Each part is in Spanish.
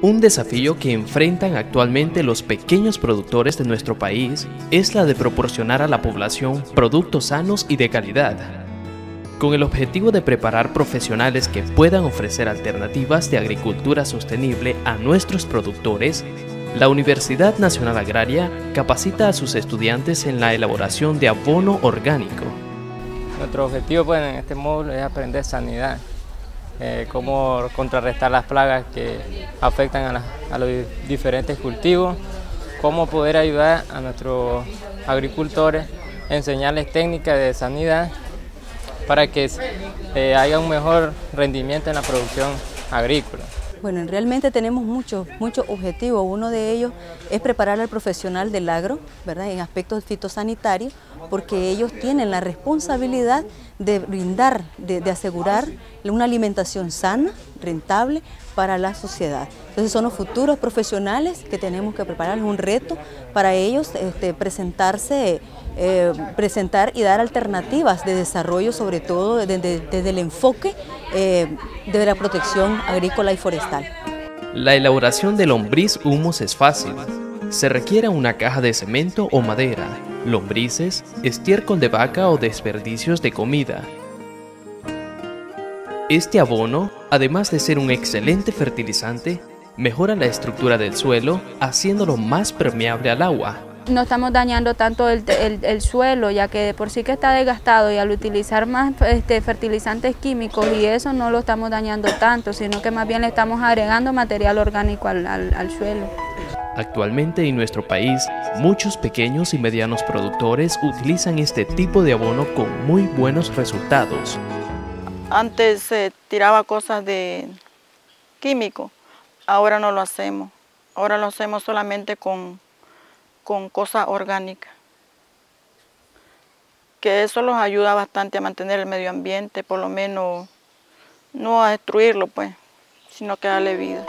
Un desafío que enfrentan actualmente los pequeños productores de nuestro país es la de proporcionar a la población productos sanos y de calidad, con el objetivo de preparar profesionales que puedan ofrecer alternativas de agricultura sostenible a nuestros productores, la Universidad Nacional Agraria capacita a sus estudiantes en la elaboración de abono orgánico. Nuestro objetivo pues, en este módulo es aprender sanidad, eh, cómo contrarrestar las plagas que afectan a, los diferentes cultivos, cómo poder ayudar a nuestros agricultores, enseñarles técnicas de sanidad para que eh, haya un mejor rendimiento en la producción agrícola. Bueno, realmente tenemos muchos, muchos objetivos. Uno de ellos es preparar al profesional del agro, ¿verdad? En aspectos fitosanitarios, porque ellos tienen la responsabilidad de brindar, de, asegurar una alimentación sana, rentable para la sociedad. Entonces son los futuros profesionales que tenemos que preparar, es un reto para ellos este, presentarse, eh, presentar y dar alternativas de desarrollo, sobre todo desde, el enfoque eh, de la protección agrícola y forestal. La elaboración de lombriz humus es fácil. Se requiere una caja de cemento o madera, lombrices, estiércol de vaca o desperdicios de comida. Este abono, además de ser un excelente fertilizante, mejora la estructura del suelo, haciéndolo más permeable al agua. No estamos dañando tanto el, suelo, ya que de por sí que está desgastado y al utilizar más este, fertilizantes químicos y eso no lo estamos dañando tanto, sino que más bien le estamos agregando material orgánico al suelo. Actualmente en nuestro país, muchos pequeños y medianos productores utilizan este tipo de abono con muy buenos resultados. Antes se tiraba cosas de químico, ahora no lo hacemos. Ahora lo hacemos solamente con, con cosas orgánicas. Que eso los ayuda bastante a mantener el medio ambiente, por lo menos no a destruirlo, pues, sino que darle vida.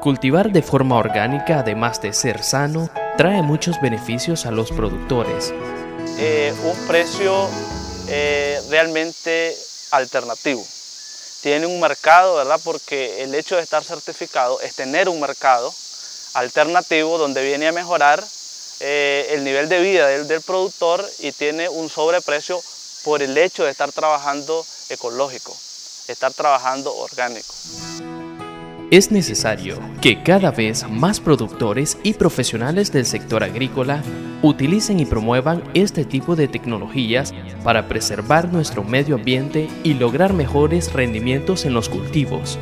Cultivar de forma orgánica, además de ser sano, trae muchos beneficios a los productores. Eh, un precio eh, realmente alternativo. Tiene un mercado, ¿verdad? Porque el hecho de estar certificado es tener un mercado alternativo donde viene a mejorar eh, el nivel de vida del, del productor y tiene un sobreprecio por el hecho de estar trabajando ecológico, estar trabajando orgánico. Es necesario que cada vez más productores y profesionales del sector agrícola utilicen y promuevan este tipo de tecnologías para preservar nuestro medio ambiente y lograr mejores rendimientos en los cultivos.